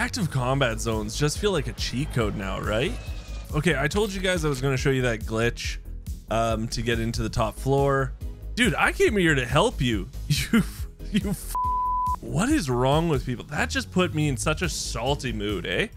active combat zones just feel like a cheat code now, right? Okay, I told you guys I was going to show you that glitch um, to get into the top floor. Dude, I came here to help you. You, you. What is wrong with people? That just put me in such a salty mood, eh?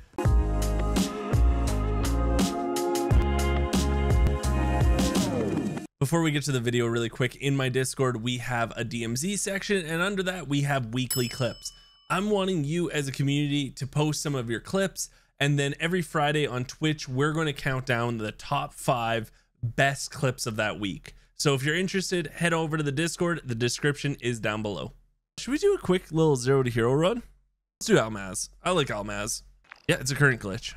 Before we get to the video really quick, in my Discord, we have a DMZ section, and under that, we have weekly clips. I'm wanting you as a community to post some of your clips, and then every Friday on Twitch, we're going to count down the top five best clips of that week. So if you're interested, head over to the Discord. The description is down below. Should we do a quick little zero to hero run? Let's do Almaz. I like Almaz. Yeah, it's a current glitch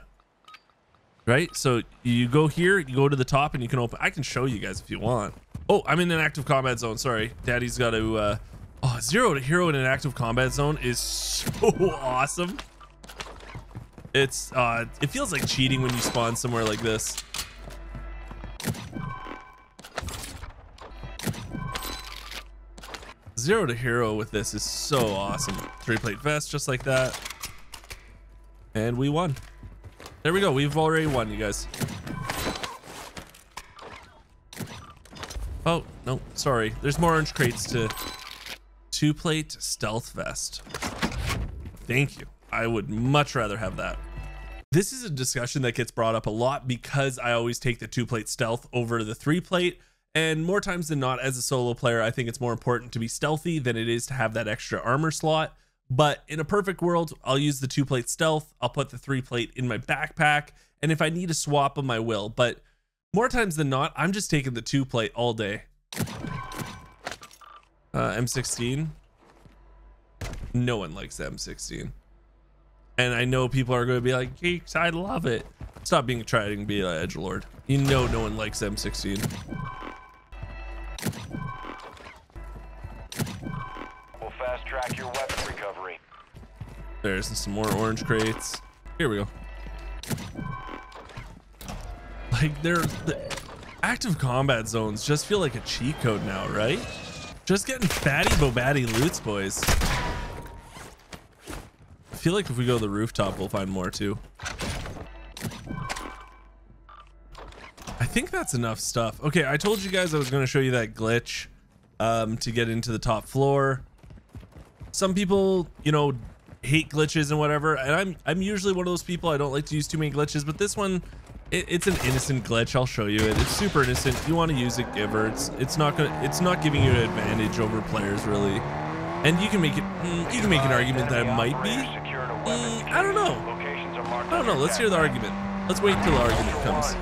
right? So you go here, you go to the top and you can open, I can show you guys if you want. Oh, I'm in an active combat zone. Sorry. Daddy's got to, uh, oh, zero to hero in an active combat zone is so awesome. It's, uh, it feels like cheating when you spawn somewhere like this. Zero to hero with this is so awesome. Three plate vest, just like that. And we won. There we go. We've already won, you guys. Oh, no, sorry. There's more orange crates to two plate stealth vest. Thank you. I would much rather have that. This is a discussion that gets brought up a lot because I always take the two plate stealth over the three plate. And more times than not, as a solo player, I think it's more important to be stealthy than it is to have that extra armor slot. But in a perfect world, I'll use the two plate stealth. I'll put the three plate in my backpack. And if I need a swap them, I will. But more times than not, I'm just taking the two plate all day. Uh, M16. No one likes the M16. And I know people are going to be like, geeks, I love it. Stop being trying to be an edge lord. You know no one likes M16. We'll fast track your weapon recovery. There's some more orange crates. Here we go. Like they're the active combat zones just feel like a cheat code now, right? Just getting fatty bobatty loots, boys. I feel like if we go to the rooftop, we'll find more too. I think that's enough stuff. Okay, I told you guys I was going to show you that glitch um, to get into the top floor. Some people, you know, hate glitches and whatever, and I'm I'm usually one of those people. I don't like to use too many glitches, but this one, it, it's an innocent glitch. I'll show you it. It's super innocent. You want to use it, giver. It's it's not gonna it's not giving you an advantage over players really, and you can make it mm, you can make an argument that it might be. Mm, I don't know. I don't know. Let's hear the argument. Let's wait until the argument comes.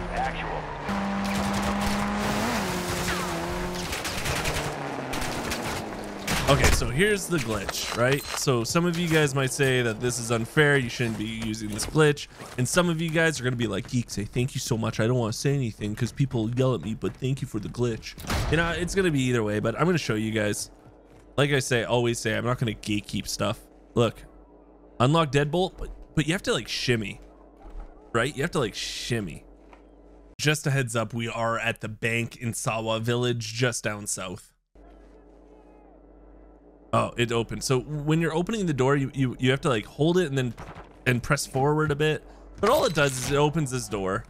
Okay, so here's the glitch, right? So some of you guys might say that this is unfair. You shouldn't be using this glitch. And some of you guys are going to be like, GeeksEh thank you so much. I don't want to say anything because people yell at me, but thank you for the glitch. You know, it's going to be either way, but I'm going to show you guys. Like I say, always say, I'm not going to gatekeep stuff. Look, unlock deadbolt, but, but you have to like shimmy, right? You have to like shimmy. Just a heads up, we are at the bank in Sawah Village, just down south. Oh, it opened. So when you're opening the door, you, you, you have to like hold it and then and press forward a bit. But all it does is it opens this door.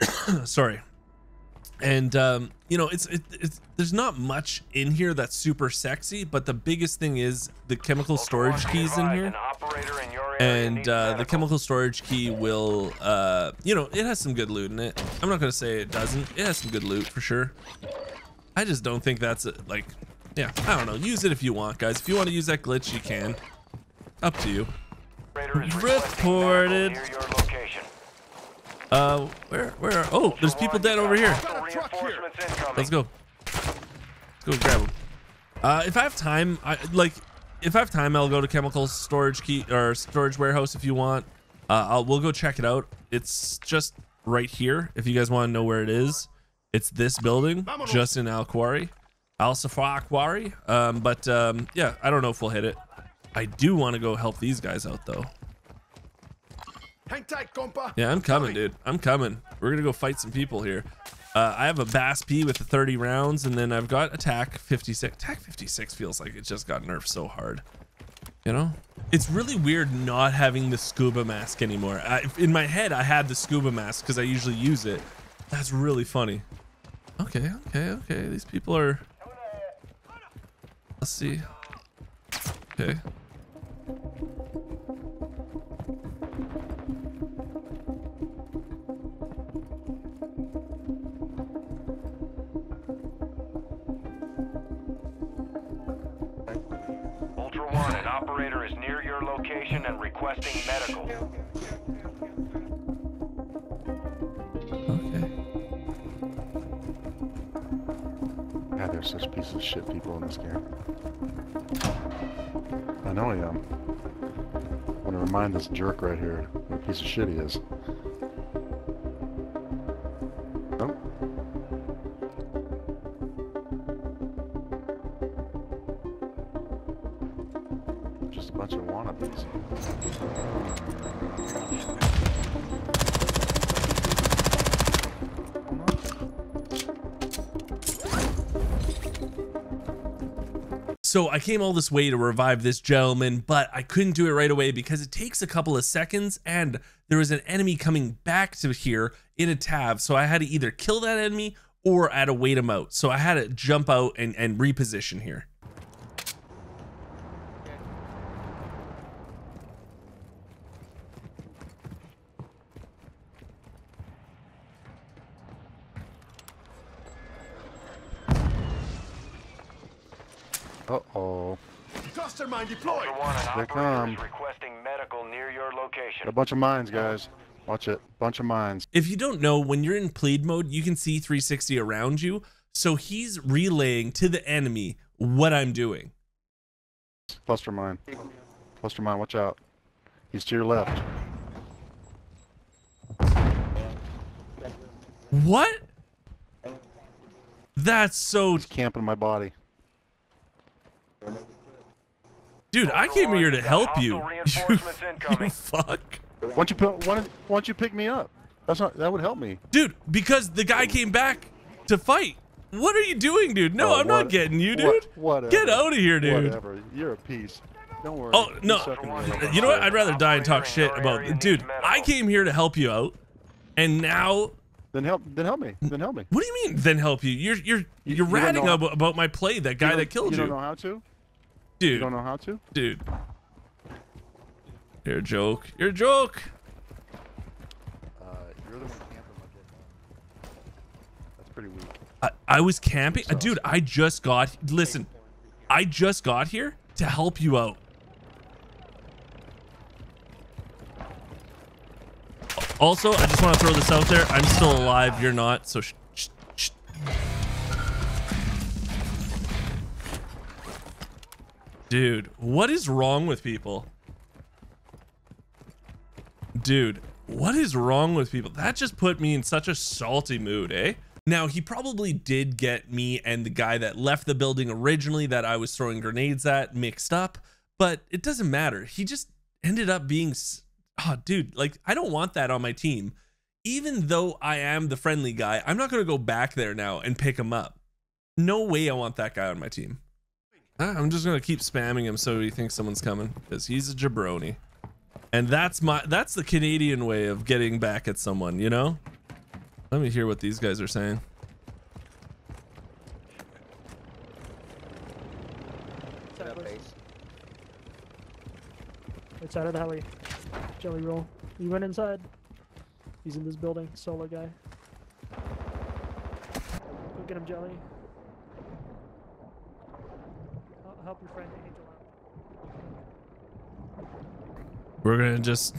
Sorry. And um, you know, it's, it, it's there's not much in here that's super sexy, but the biggest thing is the chemical storage keys in here. And uh, the chemical storage key will, uh, you know, it has some good loot in it. I'm not gonna say it doesn't. It has some good loot for sure. I just don't think that's a, like, yeah, I don't know. Use it if you want, guys. If you want to use that glitch, you can. Up to you. Operator Reported. near your location. Uh, where, where? Are, oh, there's people dead over here. Hostile reinforcements incoming. Let's go. Let's go grab them. Uh, if I have time, I like. If I have time, I'll go to chemical storage key or storage warehouse if you want. Uh, I'll we'll go check it out. It's just right here. If you guys want to know where it is, it's this building, just in Al Quarry, Al Safwa Quarry. Um, but um, yeah, I don't know if we'll hit it. I do want to go help these guys out though. Hang tight, compa. Yeah, I'm coming, dude. I'm coming. We're gonna go fight some people here. Uh, I have a BAS-P with the 30 rounds, and then I've got a TAQ-56. Attack 56 feels like it just got nerfed so hard. You know? It's really weird not having the scuba mask anymore. I, in my head, I had the scuba mask because I usually use it. That's really funny. Okay, okay, okay. These people are. Let's see. Okay. Ultra One, an operator is near your location and requesting medical. Such pieces of shit people in this game. I know I am. Um, I'm gonna remind this jerk right here what a piece of shit he is. Just a bunch of wannabes. So I came all this way to revive this gentleman, but I couldn't do it right away because it takes a couple of seconds and there was an enemy coming back to here in a tab. So I had to either kill that enemy or I had to wait him out. So I had to jump out and, and reposition here. Uh-oh. Cluster mine deployed. Ultra One, an They come. requesting medical near your location. A bunch of mines, guys. Watch it. Bunch of mines. If you don't know, when you're in plead mode, you can see 360 around you. So he's relaying to the enemy what I'm doing. Cluster mine. Cluster mine, watch out. He's to your left. What? That's so He's camping my body. Dude, I came here to help you. You, you fuck. Why don't you put, why don't, why don't you pick me up? That's not that would help me. Dude, because the guy came back to fight. What are you doing, dude? No, Oh, I'm not getting you, what- dude. whatever. Get out of here, dude. Whatever. You're a piece. Don't worry. Oh, no. suck in the You know what? I'd rather die and talk shit about dude. I came here to help you out. And now Then help. Then help me. Then help me. what do you mean then help you? You're you're You- you're you ratting about, about my play, that guy You that killed you. You don't know how to. You dude, don't know how to. dude. You're a joke. You're a joke. Uh, you're the one camping my dick. That's pretty weak. I, I was camping. Uh, dude, I just got listen. I just got here to help you out. Also, I just want to throw this out there. I'm still alive. You're not. So Dude, what is wrong with people? Dude, what is wrong with people? That just put me in such a salty mood, eh? Now, he probably did get me and the guy that left the building originally that I was throwing grenades at mixed up, but it doesn't matter. He just ended up being, oh, dude, like, I don't want that on my team. Even though I am the friendly guy, I'm not going to go back there now and pick him up. No way I want that guy on my team. I'm just going to keep spamming him so he thinks someone's coming because he's a jabroni. And that's my that's the Canadian way of getting back at someone, you know? Let me hear what these guys are saying. It's out of the heli. Jelly roll. He went inside. He's in this building. Solo guy. Go get him, Jelly. I'll help your friend Angel out. We're gonna just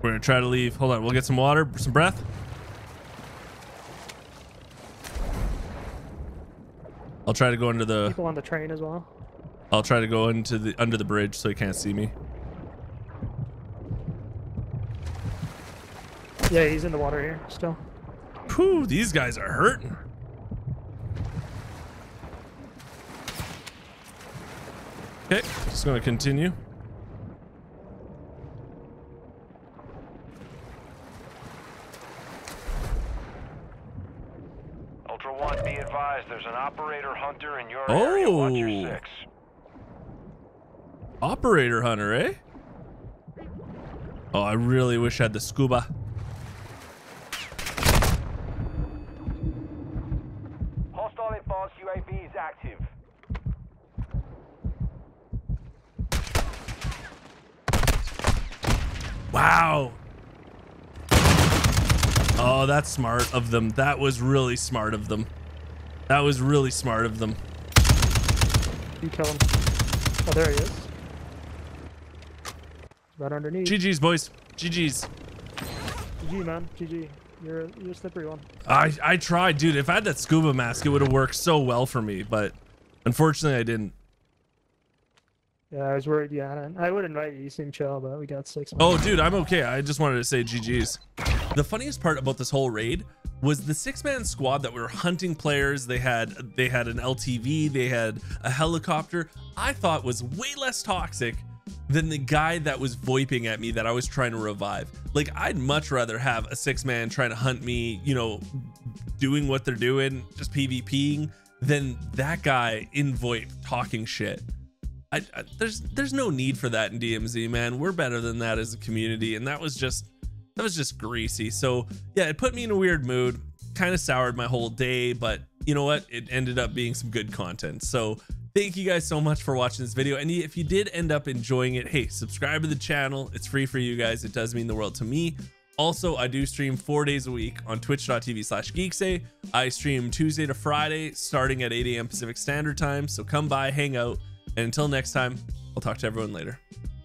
we're gonna try to leave. Hold on, we'll get some water, some breath. I'll try to go into the People on the train as well. I'll try to go into the under the bridge so he can't see me. Yeah, he's in the water here still. Whew, these guys are hurting. Okay, just gonna continue. Ultra One, be advised, there's an operator hunter in your area. Watch your Oh. six. operator hunter, eh? Oh, I really wish I had the scuba. Hostile advanced UAV is active. Wow. Oh, that's smart of them. That was really smart of them. That was really smart of them. You kill him. Oh, there he is. Right underneath. GG's, boys. GG's. GG, man. GG. You're you're a slippery one. I, I tried, dude. If I had that scuba mask, it would have worked so well for me, but unfortunately I didn't. Yeah, I was worried. Yeah, I would invite you. You seem chill, but we got six. Oh, dude, I'm okay. I just wanted to say GG's. The funniest part about this whole raid was the six-man squad that were hunting players. They had they had an LTV, they had a helicopter. I thought was way less toxic than the guy that was voiping at me that I was trying to revive. Like I'd much rather have a six-man trying to hunt me, you know, doing what they're doing, just PvPing, than that guy in VoIP talking shit. I, I, there's there's no need for that in DMZ, man. We're better than that as a community, and that was just that was just greasy. So yeah, it put me in a weird mood, kind of soured my whole day, but you know what? It ended up being some good content. So thank you guys so much for watching this video. And if you did end up enjoying it, hey, subscribe to the channel. It's free for you guys. It does mean the world to me. Also, I do stream four days a week on twitch.tv slash geekseh. I stream Tuesday to Friday starting at 8 a.m. Pacific Standard Time. So come by, hang out. And until next time, I'll talk to everyone later.